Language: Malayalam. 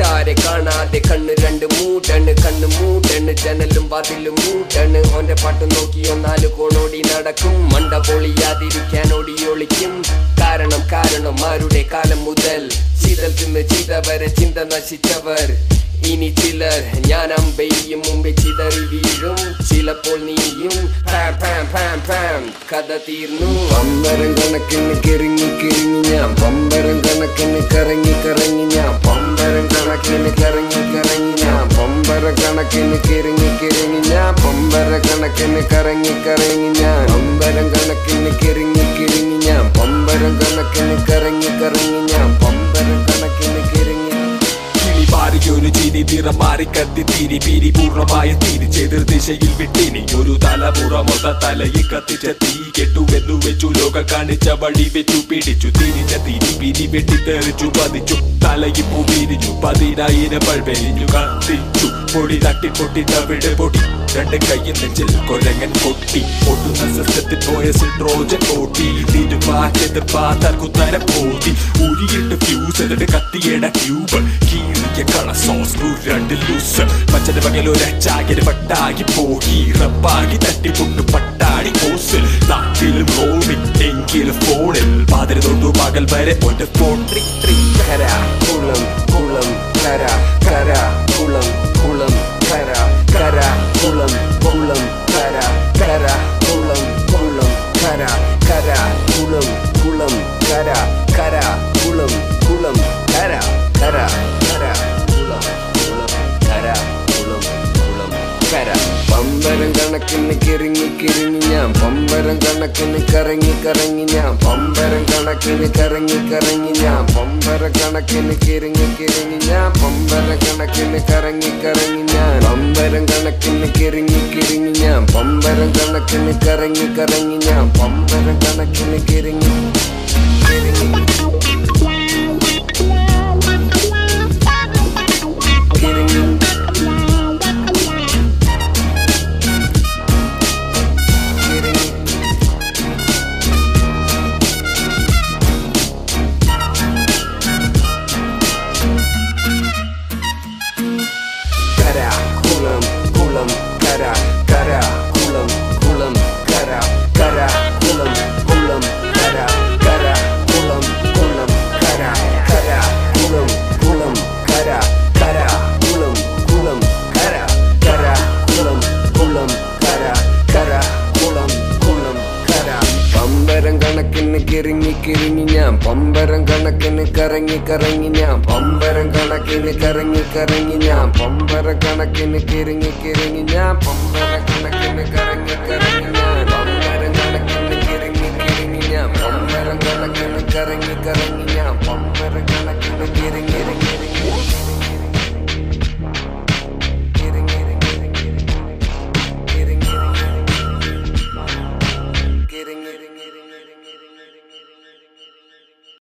കാണാതെ കണ്ണ് രണ്ട് മൂടണ് കണ്ണ് മൂടണ് ജനലും വാതിലും മൂടണ്. ഓന്റെ പാട്ട് നോക്കി ഒന്നാൽ കോണോടി നടക്കും. മണ്ട പൊളിയാതിരിക്കാൻ ഓടി ഒളിക്കും കാരണം കാരണം ആരുടെ കാലം മുതൽ ചിതൽ തിന്ന് ചിതവരെ ചിന്ത നശിച്ചവർ. ഇനി ചിലർ ഞാൻ അമ്പെയ്യും മുമ്പേ ചിതറി വീഴും. ചിലപ്പോൾ നീയും കഥ തീർന്നു. പമ്പരം കണക്കിന് കിറങ്ങി കിറങ്ങി ഞാൻ പമ്പരം കണക്കിന് കറങ്ങി കറങ്ങി ഞാൻ പമ്പരം കണക്കിന് കറങ്ങി കറങ്ങി ഞാൻ പമ്പര കണക്കിന് കിറങ്ങി കിറങ്ങി ഞാൻ പമ്പര കണക്കിന് കറങ്ങി കറങ്ങി ഞാൻ പമ്പരം കണക്കിന് കിറങ്ങി കിറങ്ങി ഞാൻ പമ്പരം കണക്കിന് കറങ്ങി കറങ്ങി ഞാൻ പമ്പരം മാറിയൊരു ചിരി നിറം മാറി കത്തി തിരി പിരി പൂർണമായ തിരിച്ചെതിർ ദിശയിൽ വിട്ടിനി. ഒരു തലമുറ മൊത്ത തലയിൽ കത്തിച്ച തീ കെട്ടുവെന്നു വെച്ചു ലോക കാണിച്ച വഴി വെച്ചു പിടിച്ചു തിരിച്ച തിരി പിരി വെട്ടി തെറിച്ചു പതിച്ചു തലയിൽ പൂ പിരിഞ്ഞു പതിനായിരം പൾവെരിഞ്ഞു കത്തിച്ചു. പൊടി തട്ടി പൊട്ടി തവിട് പൊടി രണ്ട് കയ്യിൽ നെഞ്ചിൽ കൊരങ്ങൻ പൊട്ടി പൊട്ടുന്ന സിസ്റ്റത്തിൽ പോയ സിട്രോജൻ ഓട്ടി. തിരുവാറ്റത് പാത്താൽ കുത്തര പോതി ഉരിയിട്ട് ഫ്യൂസ് എന്നിട്ട് കത്തിയുടെ ട്യൂബ് കീറിയ കള. സോസ് രണ്ട് ലൂസ് മച്ചന്റെ പകലൊരച്ചാകിന് പട്ടാകി പോയി റബ്ബാകി തട്ടി പൊട്ടു പട്ടാടി കോസിൽ നാട്ടിലും റോമിൽ എങ്കിലും ഫോണിൽ പാതിരി തൊട്ടു പകൽ വരെ ഒരു ഫോൺ കുളം കുളം കര കര കുളം കുളം. പമ്പരം കണക്കിന് കിറങ്ങി കിറങ്ങി ഞാൻ. പമ്പരം കണക്കിന് കറങ്ങി കറങ്ങി ഞാൻ. പമ്പരം കണക്കിന് കറങ്ങി കറങ്ങി ഞാൻ. പമ്പര കണക്കിന് കിറങ്ങി കിറങ്ങി ഞാൻ. പമ്പര കണക്കിന് കറങ്ങി കറങ്ങി ഞാൻ. പമ്പരം കണക്കിന് കിറങ്ങി കിറങ്ങി ഞാൻ. പമ്പരം കണക്കിന് കറങ്ങി കറങ്ങി ഞാൻ. പമ്പരം Thank you. കിറങ്ങി കിറങ്ങി ഞാൻ പമ്പരം കണക്കിന് കറങ്ങി കറങ്ങി ഞാൻ പമ്പരം കണക്കിന് കറങ്ങി കറങ്ങി ഞാൻ പമ്പര കണക്കിന് കിറങ്ങി കിറങ്ങി ഞാൻ പമ്പര കണക്കിന്